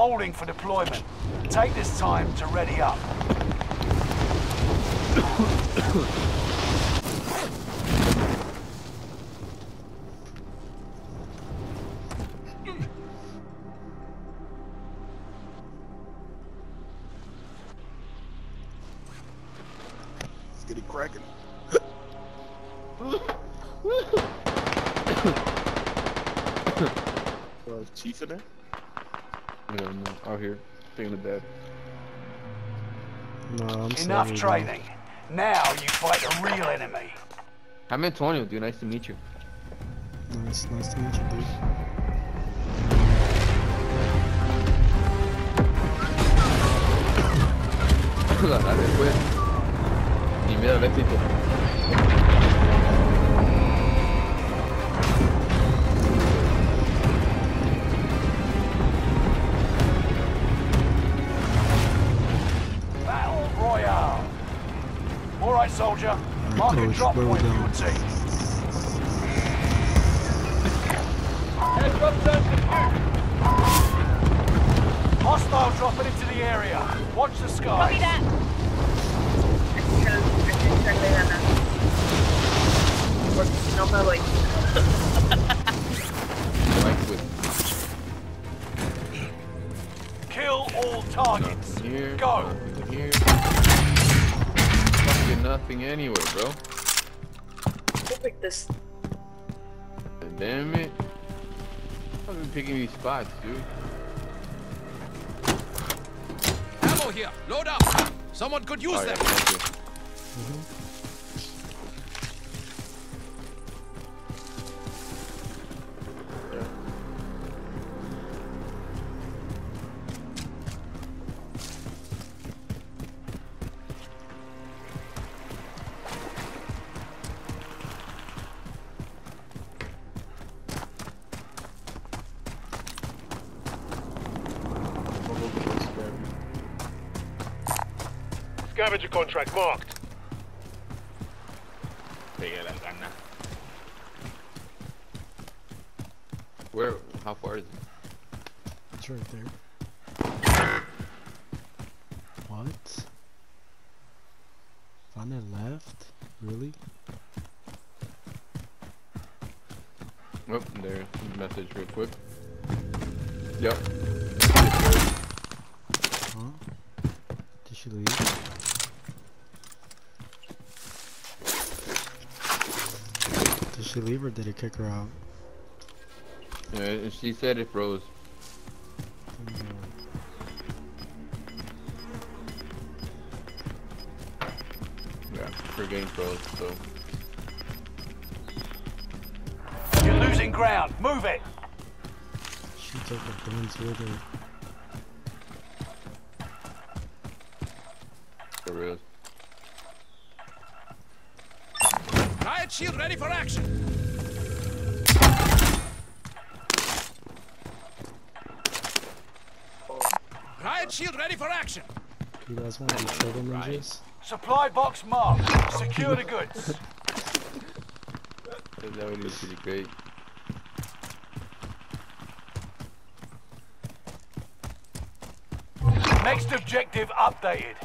holding for deployment. Take this time to ready up. Let's get it cracking. uh, Chief in there? Yeah, I'm out here, taking a bed. No, I'm Enough sorry, training. Now you fight the real enemy. I'm Antonio, dude. Nice to meet you. Nice, nice to meet you, dude. Dale, pues. Ni miedo al éxito. Right, soldier. Mark a drop where point for your going? team. Hostile dropping into the area. Watch the Copy that. echarle ganas. Porque si no me voy. Kill all targets. Go. Nothing here. Fucking nothing anywhere, bro. Who picked this? Damn it. I've been picking these spots, dude. Ammo here. Load up. Someone could use Oh, yeah, them. Mm-hmm. Scavenger contract marked. Pegué las ganas. Where? How far is it? It's right there. What? On the left? Really? Oh, there. Message real quick. Yep. Huh? Did she leave? She leave or did it kick her out? Yeah, she said it froze. Hmm. Yeah, her game froze, so. You're losing ground. Move it. She took the guns with her. For real. Riot shield ready for action. Shield ready for action. You guys want to be turtle ninjas? Supply box marked. Secure the goods. That would be pretty great. Next objective updated.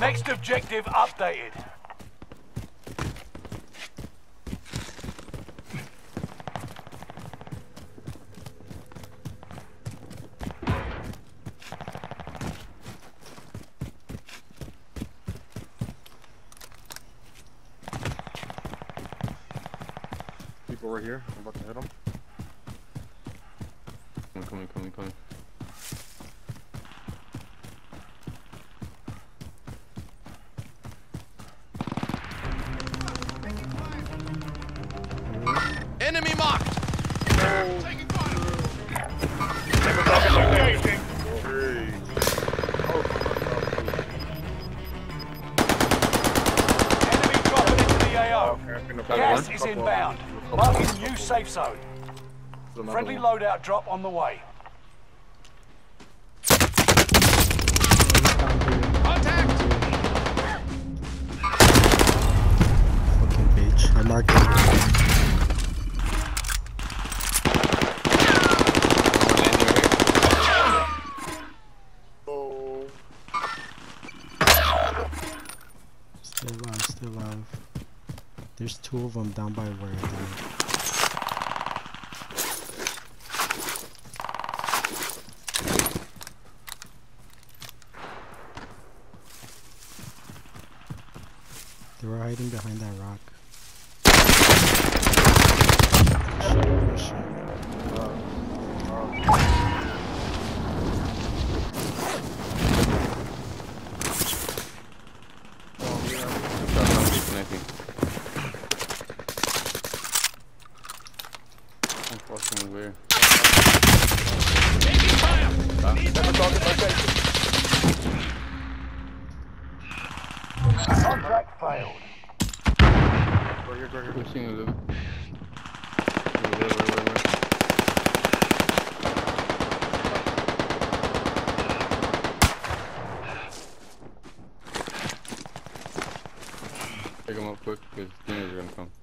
Next objective updated. People were here. I'm about to hit them. Coming, coming, coming, coming. Enemy marked. Engaging. Hey. Enemy dropping into the AO. Gas is inbound. Marking new safe zone. Friendly one. loadout drop on the way. Contact. Fucking bitch. I marked it. There's two of them down by where I died. They were hiding behind that rock. Shit, shit. Oh, Shot somebody sniping. I'm fucking weird. Taking fire. Contract failed. Right here, right here. Pushing a little. Wait, wait, wait, wait, wait. Pick him up quick, because dinners gonna come.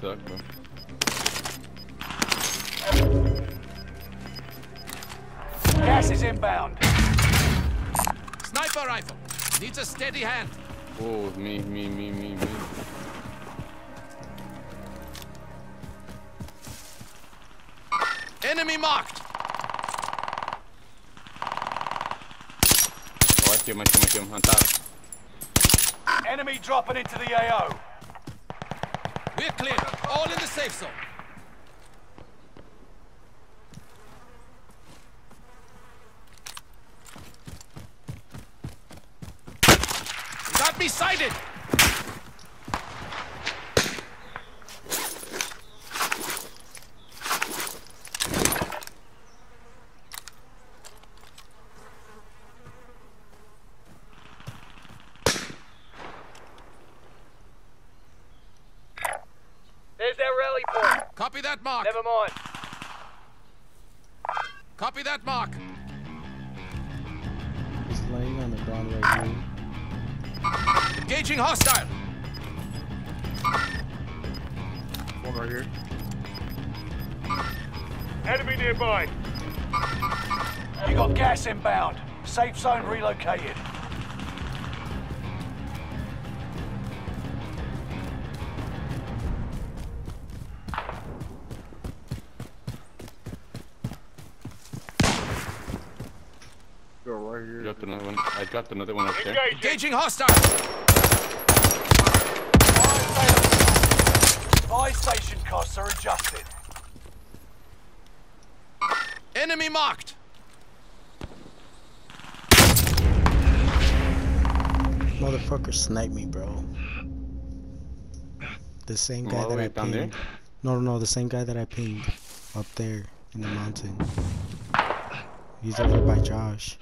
Suck, bro. Gas is inbound. Sniper rifle. Needs a steady hand. Oh, me, me, me, me, me. Enemy marked. Oh, I see him, I see him, I see him. On top. Enemy dropping into the AO. We're clear. All in the safe zone. Got me sighted. There's that rally point. Copy that mark. Never mind. Copy that mark. He's laying on the ground right here. Engaging hostile. One right here. Enemy nearby. You got gas inbound. Safe zone relocated. Here. Dropped another one. I dropped another one up there. Engaging. Engaging hostile. Buy station costs are adjusted. Enemy marked. Motherfucker sniped me, bro. The same guy that I down there? pinged. No, no, no, the same guy that I pinged up there in the mountain. He's over by Josh.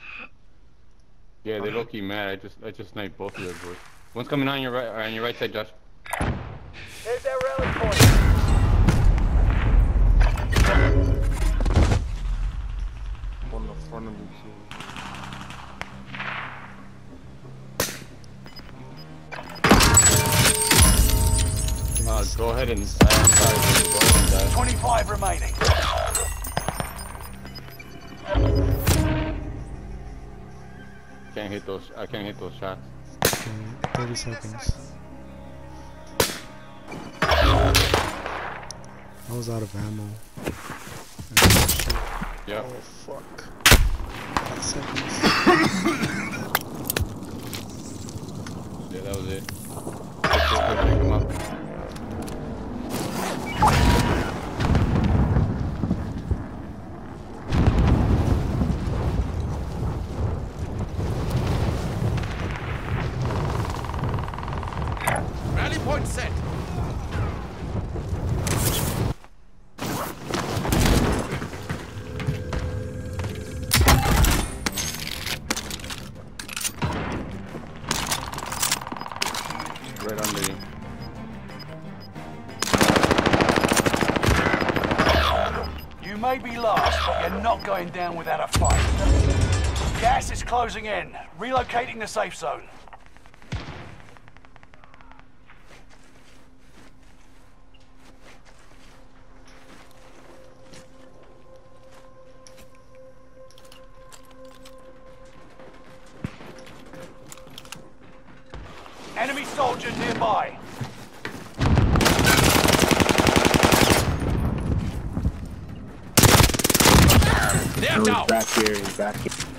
Yeah, they're low key mad. I just I just sniped both of those boys. One's coming on your right on your right side, Josh. There's that rally point. One in the front of me, too. Uh, go ahead and I'm sorry, go ahead and die. 25 remaining. Can't hit those. I can't hit those shots. Okay, 30 seconds. I was out of ammo. Oh. Yep. Oh, fuck. Five seconds. Yeah, that was it. You may be last, but you're not going down without a fight. Gas is closing in. Relocating the safe zone. Enemy soldier nearby. They're he's back here. He's back here.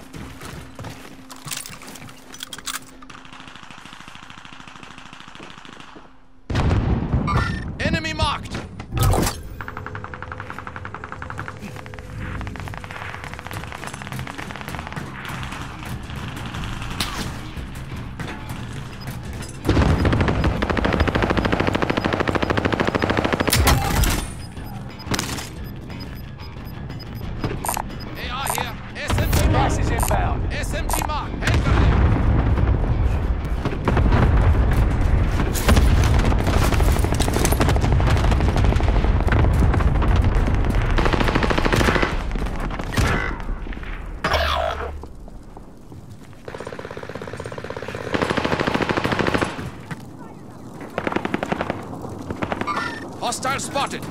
Hostile spotted.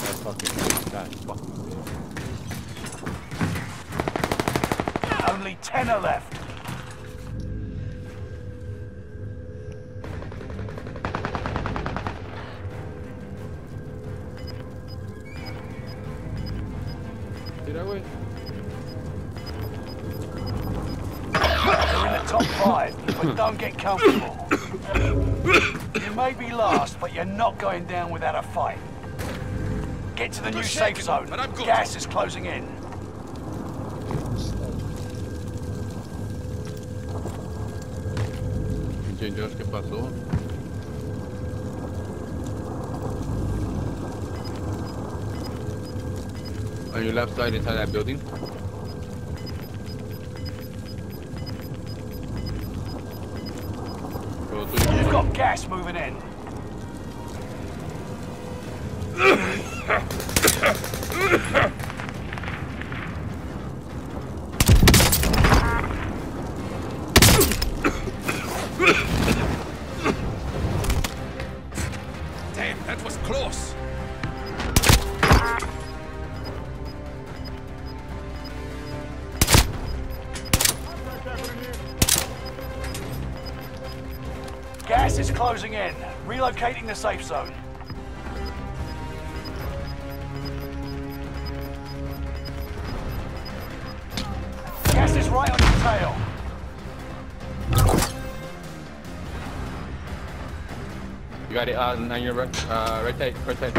That fucking that fucking bitch. Only ten are left. Did I win? But hmm. don't get comfortable. You may be last, but you're not going down without a fight. Get to the new safe zone. but I'm good. Gas is closing in. Pinche Josh, ¿qué pasó? On your left side inside that building? Got gas moving in. Relocating the safe zone. Gas is right on your tail. You got it uh, on your right, uh, right side, right side.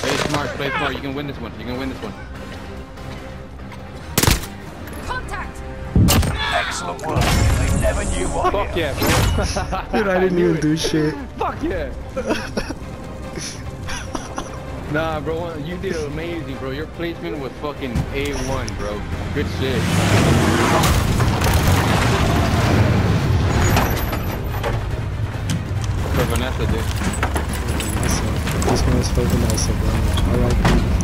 Play smart, play smart. You can win this one. You can win this one. Contact! Excellent work. They never knew what Fuck hit 'em. yeah, bro. Dude, I didn't even do shit. Fuck yeah. nah, bro, you did amazing, bro. Your placement was fucking A1, bro. Good shit. So Vanessa did. Vanessa. This one is for Vanessa, bro. Alright.